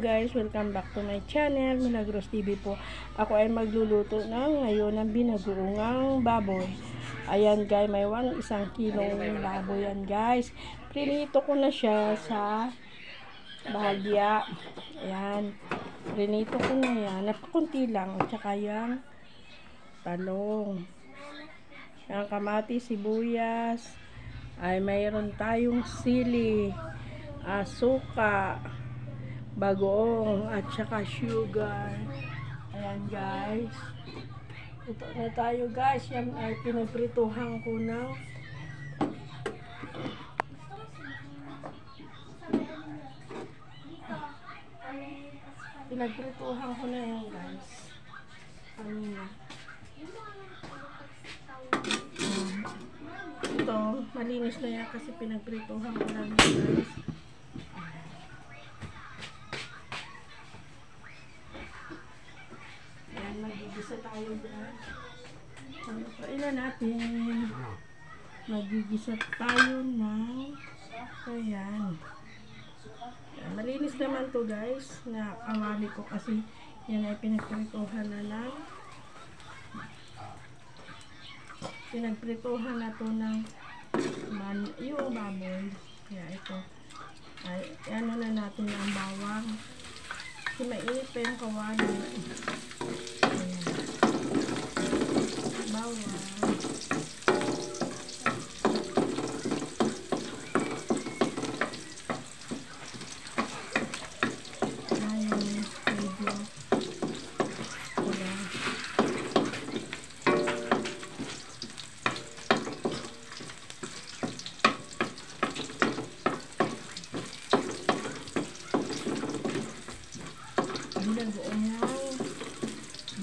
guys, welcome back to my channel, Milagros TV po. Ako ay magluluto ng ngayon ng binagoongang baboy. Ayan guys, may one isang kilong baboy yan guys. Prinito ko na siya sa bahagya. Ayan, prinito ko na yan. Napakunti lang. At saka yan, talong. Yan, kamati, sibuyas. Ay, mayroon tayong sili, asuka, bagoong at saka sugar. Ayan guys. Ito na tayo guys. Yan ay pinagprituhan ko ng pinagprituhan ko na yan guys. Kanina. Ito, malinis na yan kasi pinagprituhan ko yan guys. Ano pa, ilan natin? Magigisa tayo ng ayan. Malinis naman to guys. Na kawali ko kasi yan ay pinagprituhan na lang. Pinagprituhan na to ng man, yung baboy. Kaya ito. Ay, ano na natin ang bawang. Kasi mainit pa yung kawali.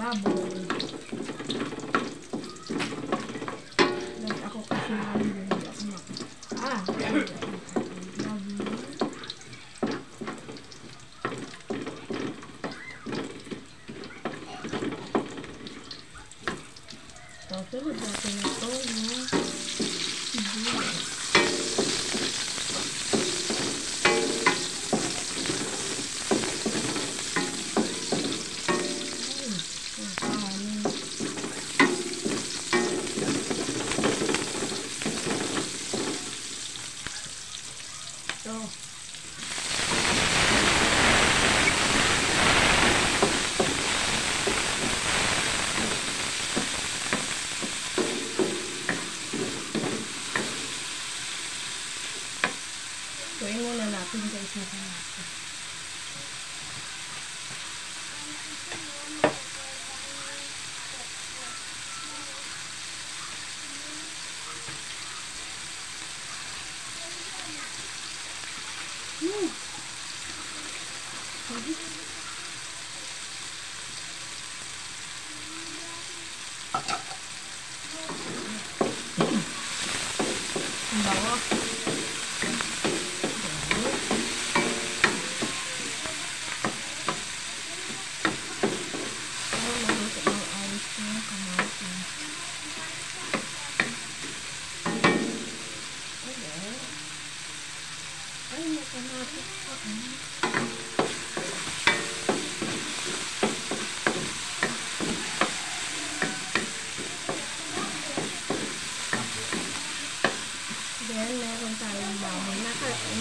Baboy.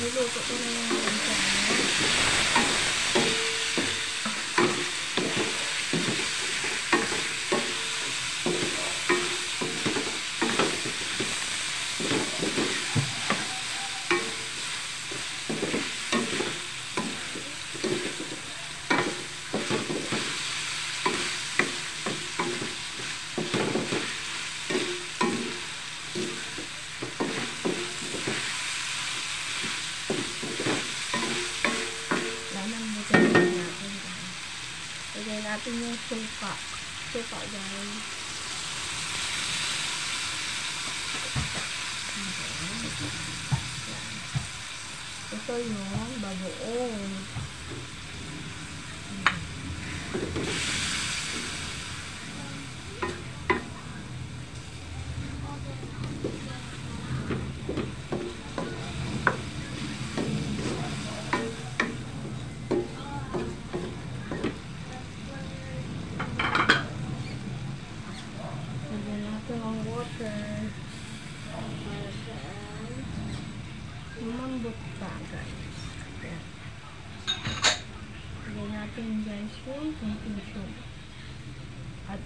Naka, niluto ko na yung ganito. Laman mo natin. Lagyan natin yung suka. Suka, guys. Ito yung bagoong. Kailangan guys yung conclusion. At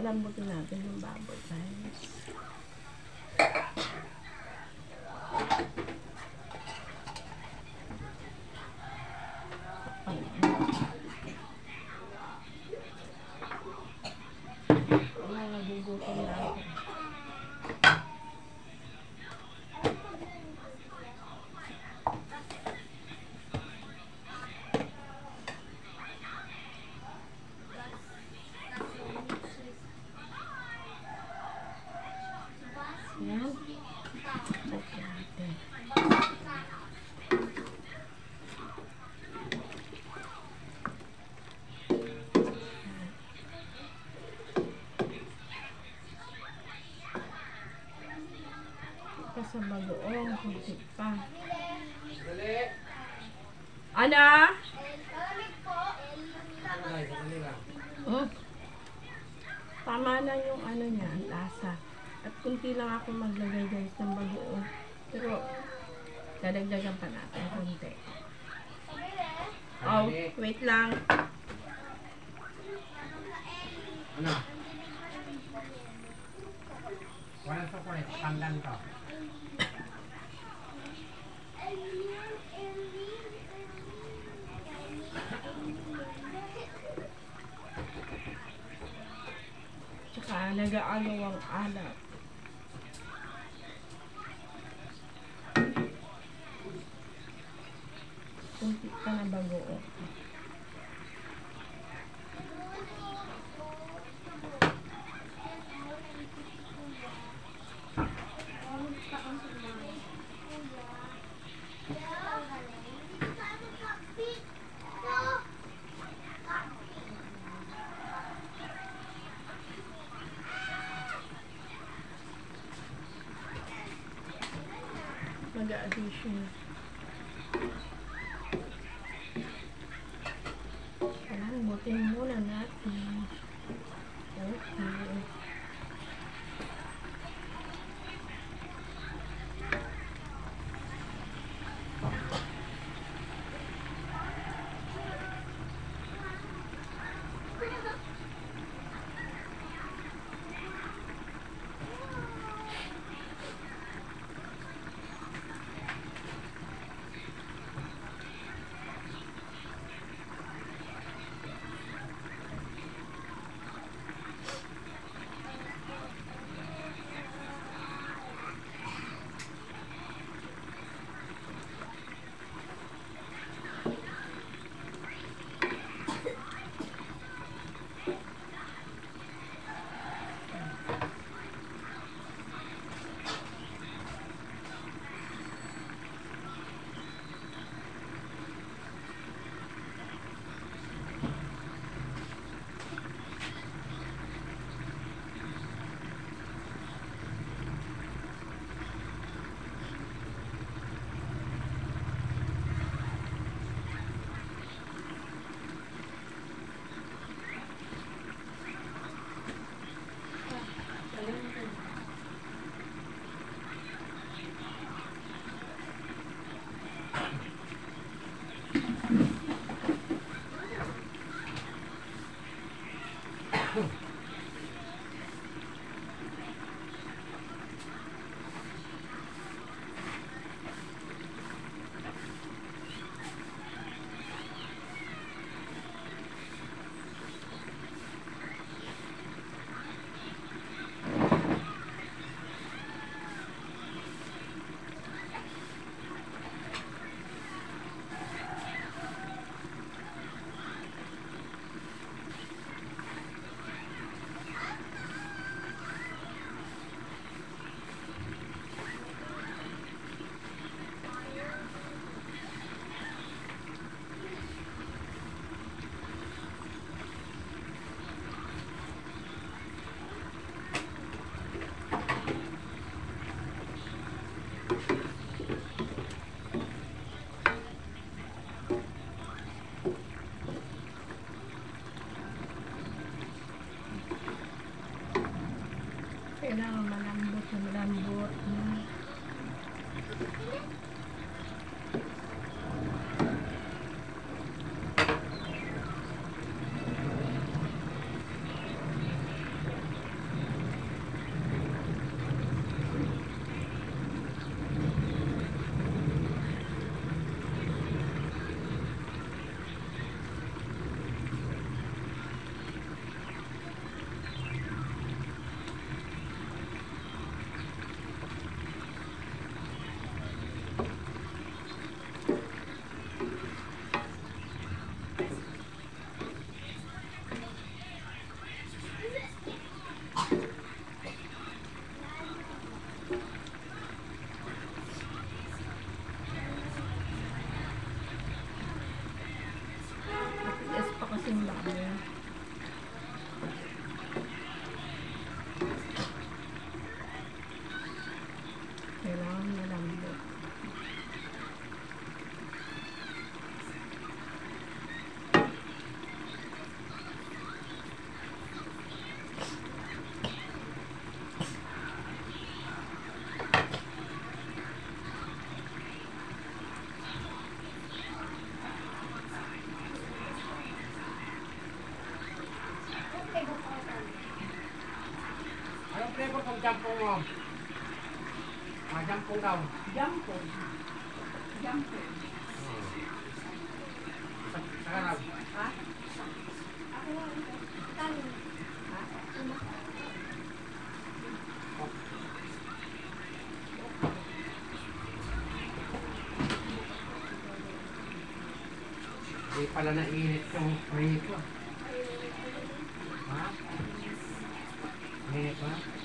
Palambot natin yung baboy guys. Ano? Walang chocolate, pandan ka. Tsaka nag-aano ang anak. Kunti ka na bagoong. Oh. I 训 jampong mo? Ah, jampong daw. Jampo. Jampo. Sa, sa harap. Ha? Hindi pala nainit yung prito. Ha? Init ba? Tatay,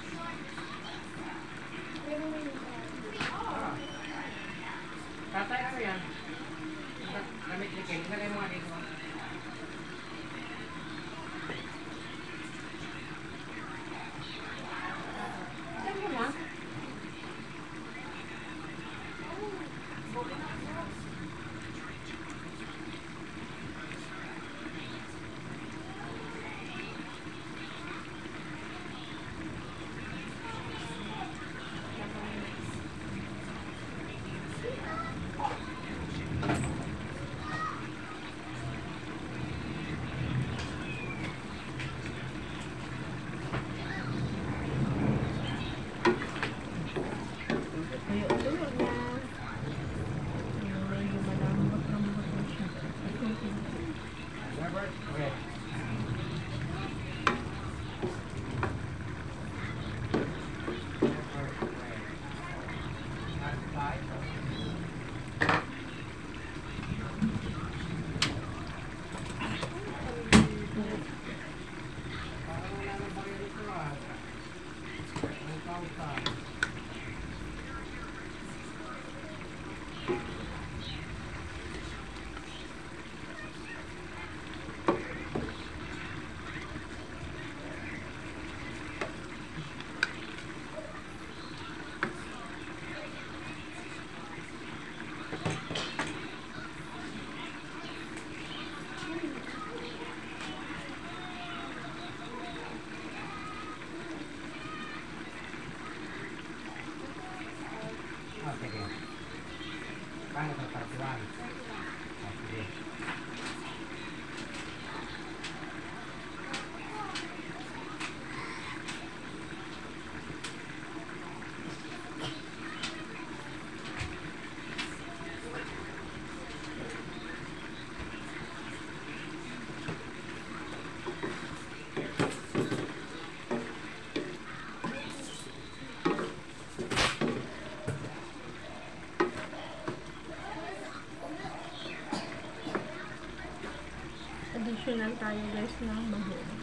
Additional tayo guys ng bagoong.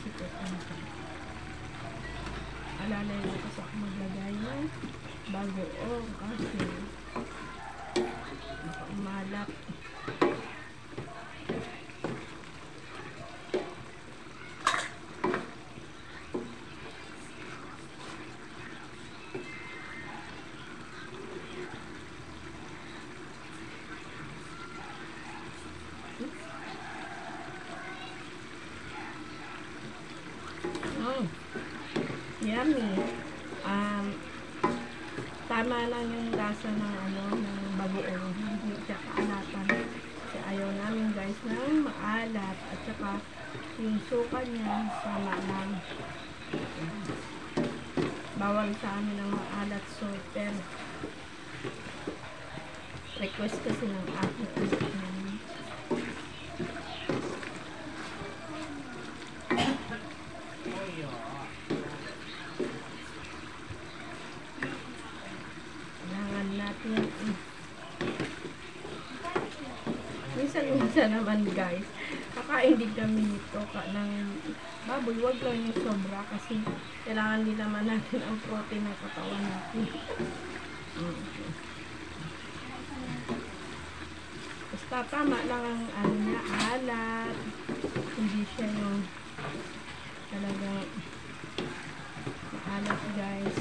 Sikot ang Alalay ko kasi ako maglagay ng bagoong kasi baka tama lang yung lasa ng ano, ng bagoong. Hindi siya kaalatan. Kasi ayaw namin guys ng maalat. At saka yung suka niya, sama lang. Bawal sa amin ang maalat. So, pero request kasi ng aking anak namin. Kailangan natin mm. minsan-minsan naman guys kakain din kami nito ka, ng baboy wag lang yung sobra kasi kailangan din naman natin ang protein ng katawan natin Mm. basta tama lang ang ano niya alat hindi siya yung talagang maalat guys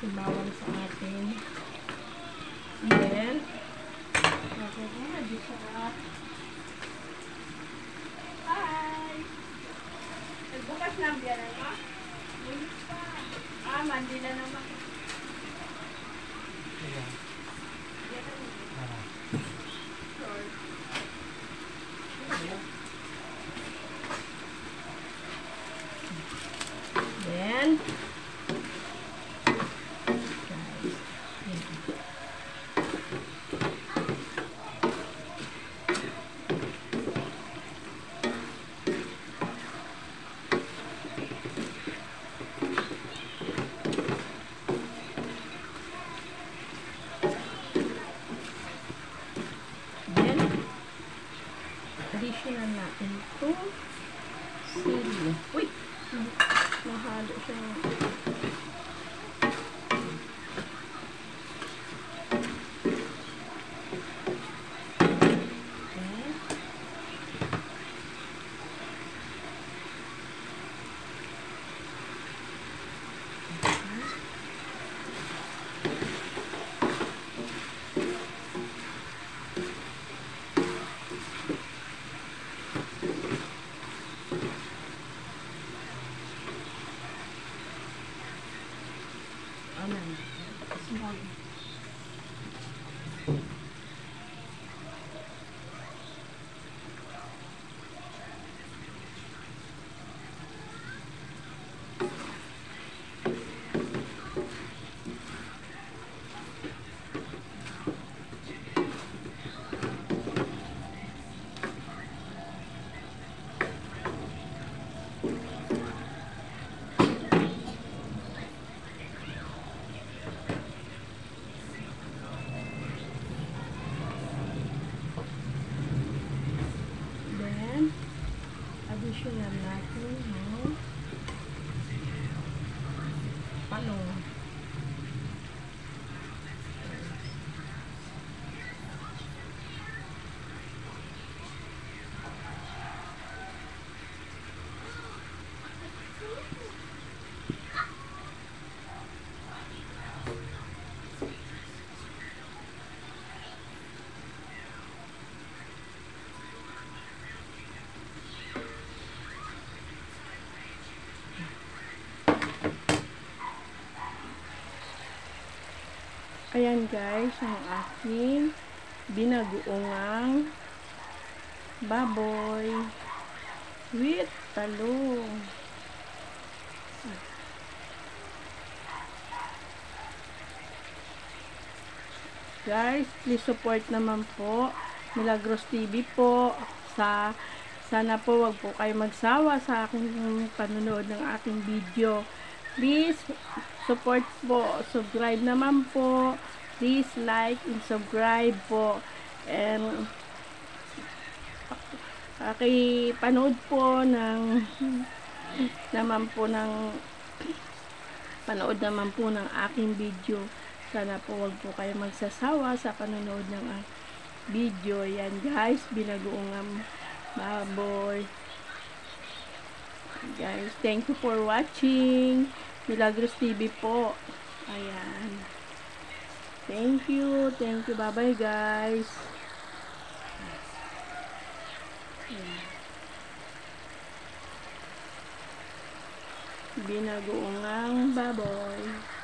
kasi bawal sa atin. Then, ako na, di Nagbukas na ang biyanan mo? Bulis pa. Ah, mandi na naman. Sorry. Then, guys, yan. Then, additional natin ito. Sili. Uy! Mahalo siya. Okay. Ano? Small. Then, additional natin ng pano. Ayan guys, ang aking binagoongang baboy with talong. Guys, please support naman po Milagros TV po sa sana po wag po kayo magsawa sa aking panonood ng aking video. Please support po, subscribe naman po. Please like and subscribe po. And panood po ng naman po ng panood naman po ng aking video. Sana po wag po kayo magsasawa sa panonood ng video. Yan guys, binagoong ang baboy. Guys, thank you for watching. Milagros TV po. Ayan. Thank you. Thank you. Bye-bye guys. binagoongang baboy.